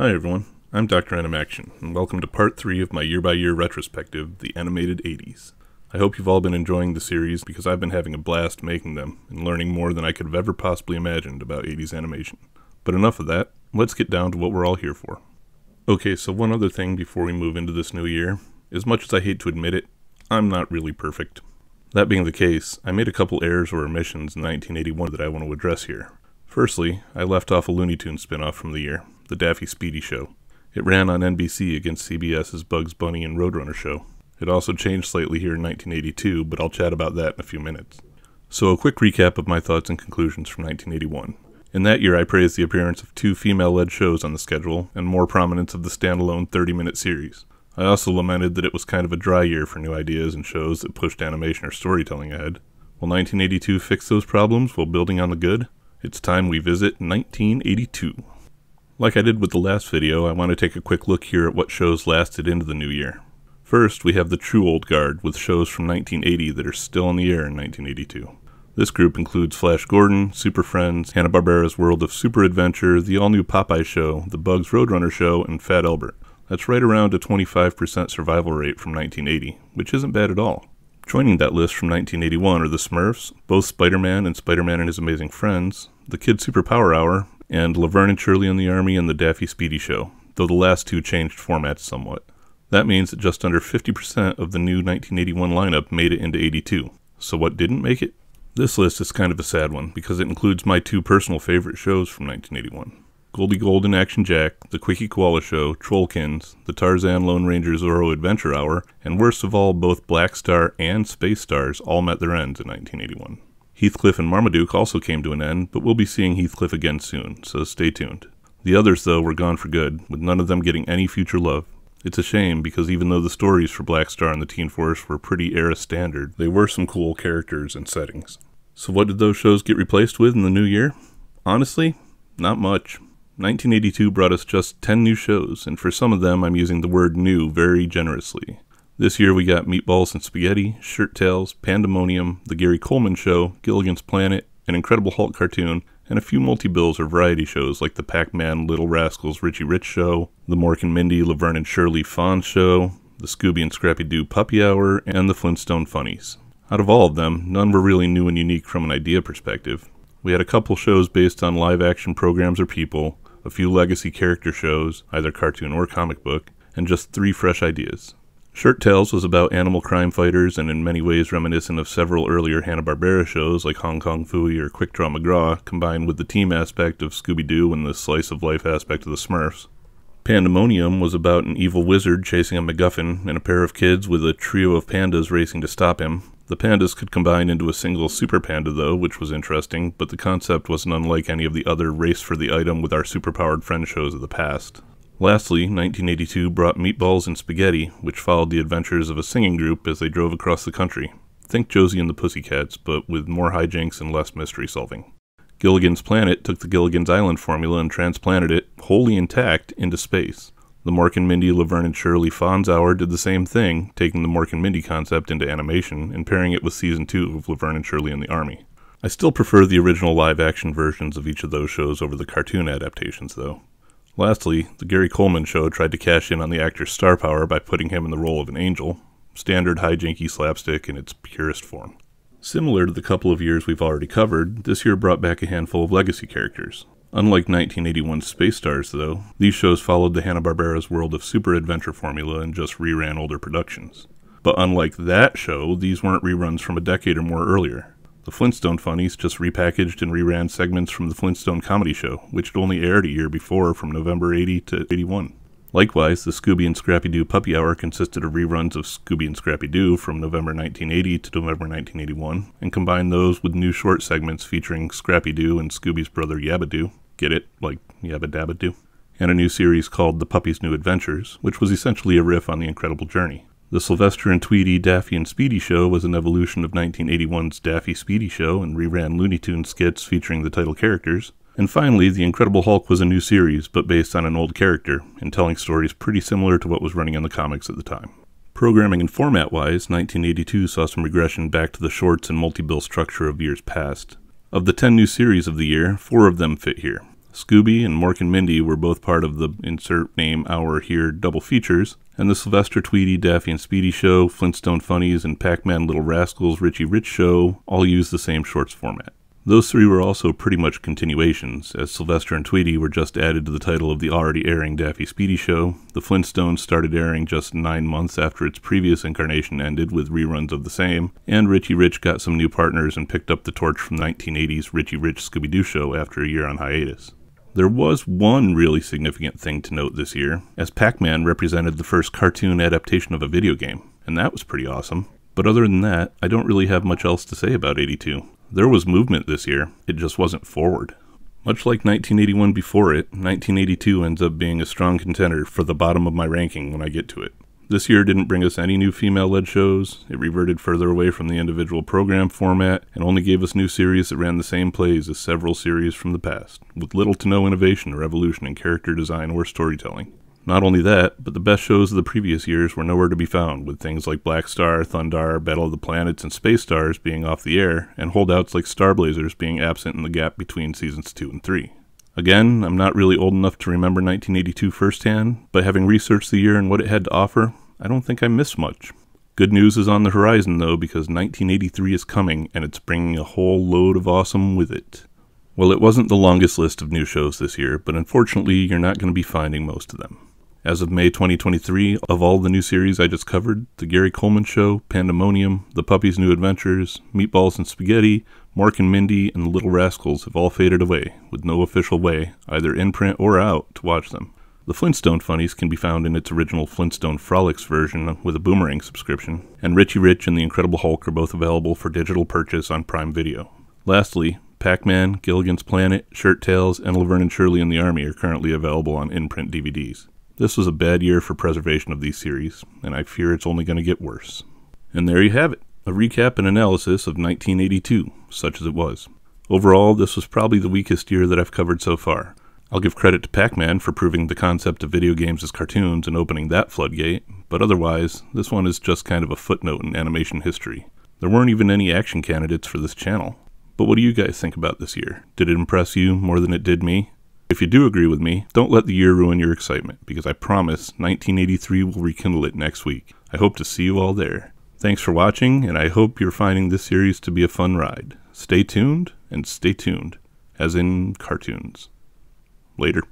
Hi everyone, I'm Dr. Animaction, and welcome to part 3 of my year by year retrospective, The Animated 80s. I hope you've all been enjoying the series because I've been having a blast making them and learning more than I could have ever possibly imagined about 80s animation. But enough of that, let's get down to what we're all here for. Okay, so one other thing before we move into this new year. As much as I hate to admit it, I'm not really perfect. That being the case, I made a couple errors or omissions in 1981 that I want to address here. Firstly, I left off a Looney Tunes spin-off from the year, The Daffy Speedy Show. It ran on NBC against CBS's Bugs Bunny and Roadrunner show. It also changed slightly here in 1982, but I'll chat about that in a few minutes. So, a quick recap of my thoughts and conclusions from 1981. In that year, I praised the appearance of two female led shows on the schedule and more prominence of the standalone 30 minute series. I also lamented that it was kind of a dry year for new ideas and shows that pushed animation or storytelling ahead. Will 1982 fix those problems while building on the good? It's time we visit 1982. Like I did with the last video, I want to take a quick look here at what shows lasted into the new year. First, we have the true old guard with shows from 1980 that are still on the air in 1982. This group includes Flash Gordon, Super Friends, Hanna-Barbera's World of Super Adventure, the all-new Popeye Show, the Bugs Roadrunner Show, and Fat Albert. That's right around a 25% survival rate from 1980, which isn't bad at all. Joining that list from 1981 are the Smurfs, both Spider-Man and Spider-Man and His Amazing Friends, the Kid Superpower Hour, and Laverne and Shirley and the Army and the Daffy Speedy Show, though the last two changed formats somewhat. That means that just under 50% of the new 1981 lineup made it into 82. So what didn't make it? This list is kind of a sad one because it includes my two personal favorite shows from 1981. Goldie Gold and Action Jack, The Kwicky Koala Show, Trollkins, The Tarzan Lone Ranger Zorro Adventure Hour, and worst of all, both Blackstar and Space Stars all met their ends in 1981. Heathcliff and Marmaduke also came to an end, but we'll be seeing Heathcliff again soon, so stay tuned. The others, though, were gone for good, with none of them getting any future love. It's a shame because even though the stories for Blackstar and the Teen Force were pretty era standard, they were some cool characters and settings. So, what did those shows get replaced with in the new year? Honestly, not much. 1982 brought us just 10 new shows, and for some of them, I'm using the word new very generously. This year we got Meatballs and Spaghetti, Shirt Tales, Pandemonium, The Gary Coleman Show, Gilligan's Planet, an Incredible Hulk cartoon, and a few multi-bills or variety shows like the Pac-Man Little Rascals Richie Rich Show, the Mork and Mindy Laverne and Shirley Fonz Show, the Scooby and Scrappy Doo Puppy Hour, and the Flintstone Funnies. Out of all of them, none were really new and unique from an idea perspective. We had a couple shows based on live action programs or people, a few legacy character shows, either cartoon or comic book, and just three fresh ideas. Shirt Tales was about animal crime fighters and in many ways reminiscent of several earlier Hanna-Barbera shows like Hong Kong Phooey or Quick Draw McGraw, combined with the team aspect of Scooby-Doo and the slice of life aspect of the Smurfs. Pandemonium was about an evil wizard chasing a MacGuffin and a pair of kids with a trio of pandas racing to stop him, the pandas could combine into a single super panda, though, which was interesting, but the concept wasn't unlike any of the other race for the item with our superpowered friend shows of the past. Lastly, 1982 brought Meatballs and Spaghetti, which followed the adventures of a singing group as they drove across the country. Think Josie and the Pussycats, but with more hijinks and less mystery solving. Gilligan's Planet took the Gilligan's Island formula and transplanted it, wholly intact, into space. The Mork and Mindy, Laverne and Shirley Fonz Hour did the same thing, taking the Mork and Mindy concept into animation and pairing it with season 2 of Laverne and Shirley and the Army. I still prefer the original live action versions of each of those shows over the cartoon adaptations, though. Lastly, the Gary Coleman show tried to cash in on the actor's star power by putting him in the role of an angel, standard hijinky slapstick in its purest form. Similar to the couple of years we've already covered, this year brought back a handful of legacy characters. Unlike 1981's Space Stars, though, these shows followed the Hanna-Barbera's World of Super Adventure formula and just reran older productions. But unlike that show, these weren't reruns from a decade or more earlier. The Flintstone Funnies just repackaged and reran segments from the Flintstone Comedy Show, which had only aired a year before from November 80 to 81. Likewise, the Scooby and Scrappy Doo Puppy Hour consisted of reruns of Scooby and Scrappy Doo from November 1980 to November 1981, and combined those with new short segments featuring Scrappy Doo and Scooby's brother Yabba Get it? Like Yabba Dabba Doo? And a new series called The Puppy's New Adventures, which was essentially a riff on The Incredible Journey. The Sylvester and Tweety Daffy and Speedy Show was an evolution of 1981's Daffy Speedy Show and reran Looney Tunes skits featuring the title characters, and finally, The Incredible Hulk was a new series, but based on an old character, and telling stories pretty similar to what was running in the comics at the time. Programming and format wise, 1982 saw some regression back to the shorts and multi bill structure of years past. Of the 10 new series of the year, four of them fit here Scooby and Mork and Mindy were both part of the insert name hour here double features, and the Sylvester Tweety, Daffy and Speedy show, Flintstone Funnies, and Pac Man Little Rascals Richie Rich show all use the same shorts format. Those three were also pretty much continuations, as Sylvester and Tweety were just added to the title of the already airing Daffy Speedy show. The Flintstones started airing just nine months after its previous incarnation ended with reruns of the same, and Richie Rich got some new partners and picked up the torch from 1980's Richie Rich Scooby Doo show after a year on hiatus. There was one really significant thing to note this year, as Pac Man represented the first cartoon adaptation of a video game, and that was pretty awesome. But other than that, I don't really have much else to say about 82. There was movement this year, it just wasn't forward. Much like 1981 before it, 1982 ends up being a strong contender for the bottom of my ranking when I get to it. This year didn't bring us any new female led shows, it reverted further away from the individual program format, and only gave us new series that ran the same plays as several series from the past, with little to no innovation or evolution in character design or storytelling. Not only that, but the best shows of the previous years were nowhere to be found, with things like Blackstar, Thundarr, Battle of the Planets, and Space Stars being off the air, and holdouts like Star Blazers being absent in the gap between seasons 2 and 3. Again, I'm not really old enough to remember 1982 firsthand, but having researched the year and what it had to offer, I don't think I missed much. Good news is on the horizon, though, because 1983 is coming, and it's bringing a whole load of awesome with it. Well, it wasn't the longest list of new shows this year, but unfortunately, you're not going to be finding most of them. As of May 2023, of all the new series I just covered, The Gary Coleman Show, Pandemonium, The Puppy's New Adventures, Meatballs and Spaghetti, Mork and Mindy, and The Little Rascals have all faded away, with no official way, either in print or out, to watch them. The Flintstone Funnies can be found in its original Flintstone Frolics version with a boomerang subscription, and Richie Rich and The Incredible Hulk are both available for digital purchase on Prime Video. Lastly, Pac Man, Gilligan's Planet, Shirt Tales, and Laverne and Shirley in the Army are currently available on in print DVDs. This was a bad year for preservation of these series, and I fear it's only going to get worse. And there you have it a recap and analysis of 1982, such as it was. Overall, this was probably the weakest year that I've covered so far. I'll give credit to Pac Man for proving the concept of video games as cartoons and opening that floodgate, but otherwise, this one is just kind of a footnote in animation history. There weren't even any action candidates for this channel. But what do you guys think about this year? Did it impress you more than it did me? If you do agree with me, don't let the year ruin your excitement, because I promise 1983 will rekindle it next week. I hope to see you all there. Thanks for watching, and I hope you're finding this series to be a fun ride. Stay tuned, and stay tuned, as in cartoons. Later.